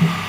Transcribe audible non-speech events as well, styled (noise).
you (laughs)